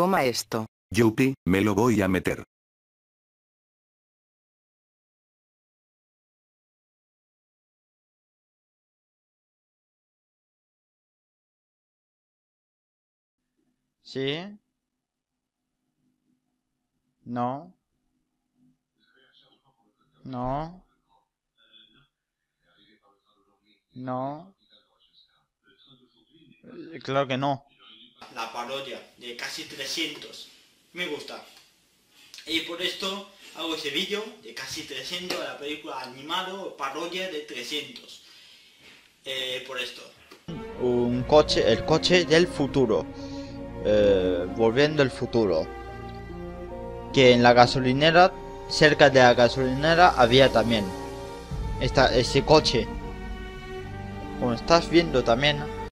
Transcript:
Toma esto. Yupi, me lo voy a meter. ¿Sí? No. No. No. Eh, Claro que no. La parodia de casi 300 me gusta y por esto hago ese vídeo de casi 300 de la película animado parodia de 300 Eh, por esto Un coche, el coche del futuro. Eh, volviendo al futuro. Que en la gasolinera, cerca de la gasolinera, había también esta, ese coche. Como estás viendo también,